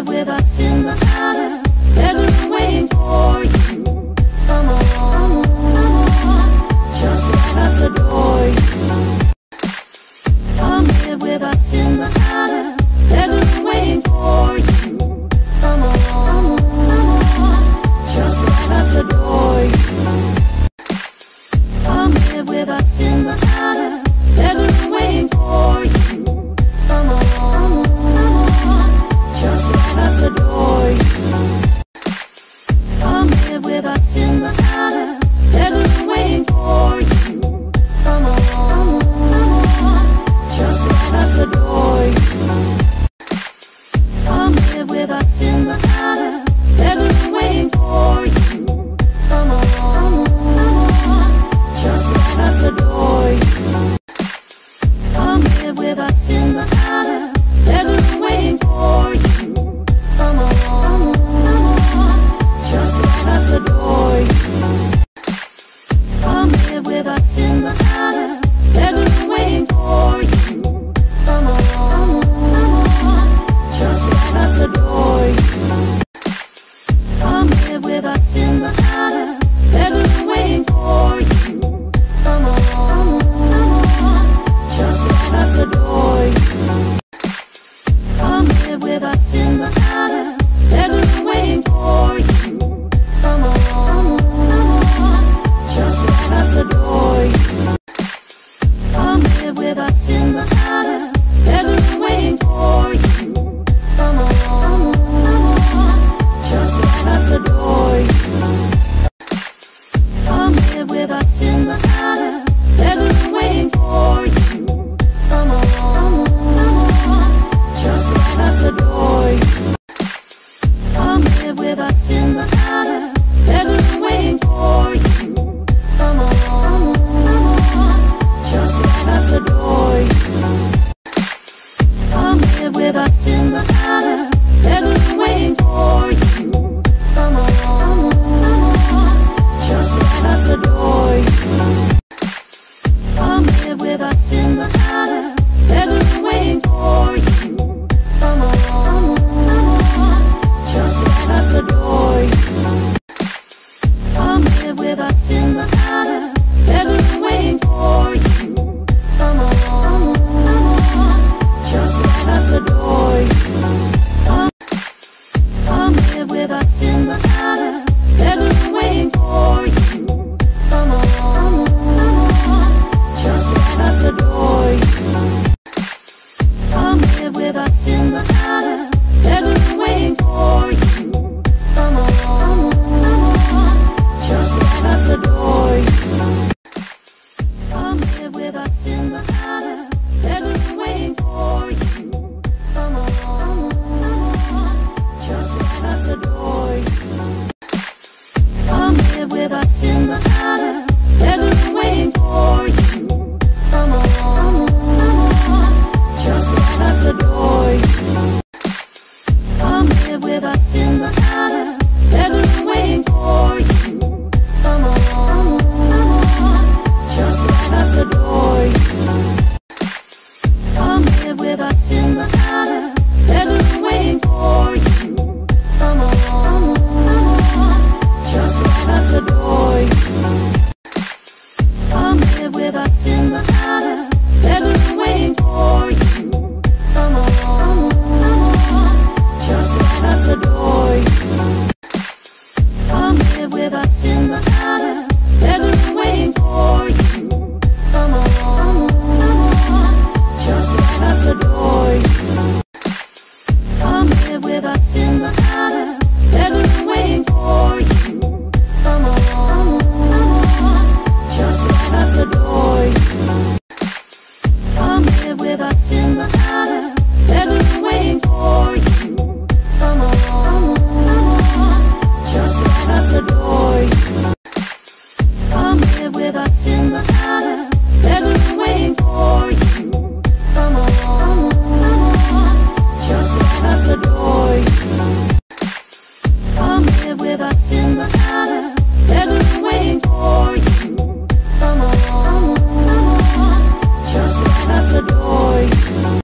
live with us in the palace. There's a room waiting for you. Come on, come on, come on. Just let us adore you. Come live with us in the palace. with us in the palace. There's a room waiting for you. Come on, come on, come on. Just let us adore you. Come live with us in the palace. Come live with us in the palace. There's a room waiting for you. Come on. Just let us adore you. live with us in the Come on, come on, just us adore you. live with us in the palace. There's a room waiting for you. Come on, come on, just let us adore you.